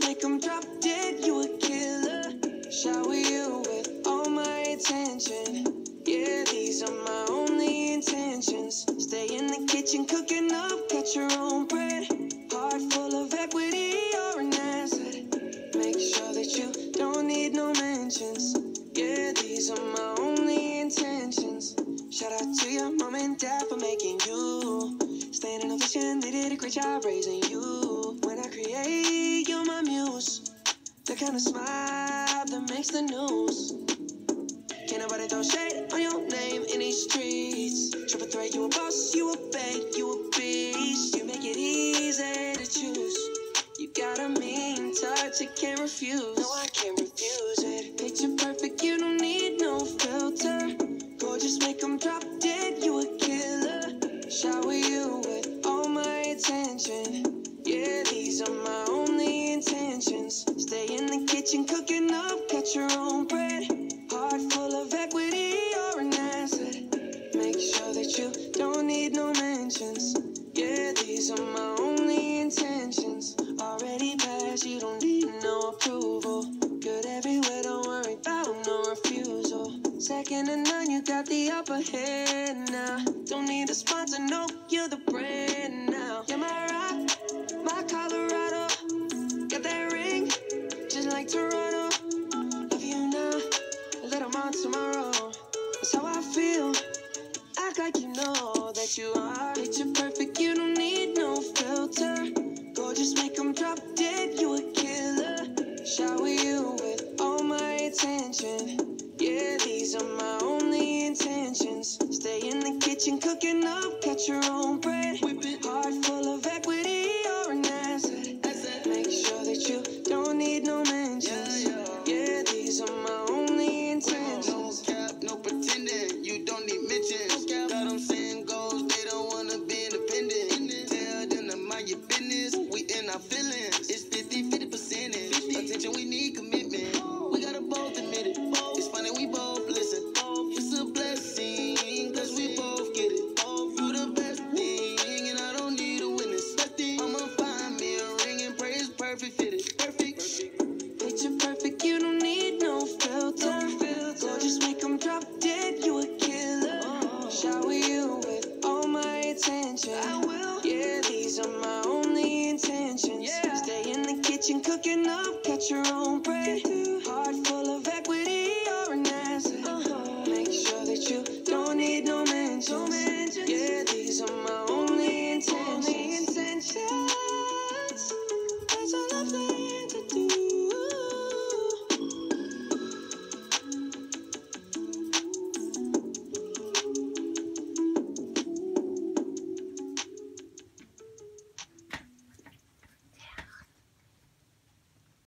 make them drop dead. You a killer. Shower you with all my attention. Yeah, these are my only intentions. Stay in the kitchen, cooking up, cut your own bread. Heart full of equity, you're an asset. Make sure that you don't need no mentions. Yeah, these are my did a great job raising you. When I create, you're my muse. The kind of smile that makes the news. Can't nobody throw shade on your name in these streets. Triple threat, you a boss, you a bank, you a beast. You make it easy to choose. You got a mean touch, you can't refuse. No, I can't refuse kitchen cooking up, cut your own bread. Heart full of equity, you're an asset. Make sure that you don't need no mentions. Yeah, these are my only intentions. Already passed, you don't need no approval. Good everywhere, don't worry about no refusal. Second to none, you got the upper hand now. Don't need a sponsor, no, you're the brand now. You're my rock, tomorrow. That's how I feel. Act like you know that you are. Picture perfect, you don't need no filter. Gorgeous, make 'em drop dead, you a killer. Shower you with all my attention. Yeah, these are my only intentions. Stay in the kitchen cooking up, cut your own perfect fitted. Perfect. Picture perfect, you don't need no filter. Gorgeous, make 'em drop dead, you a killer. Shower you with all my attention. I will. Yeah, these are my only intentions. Stay in the kitchen cooking up, catch your own bread.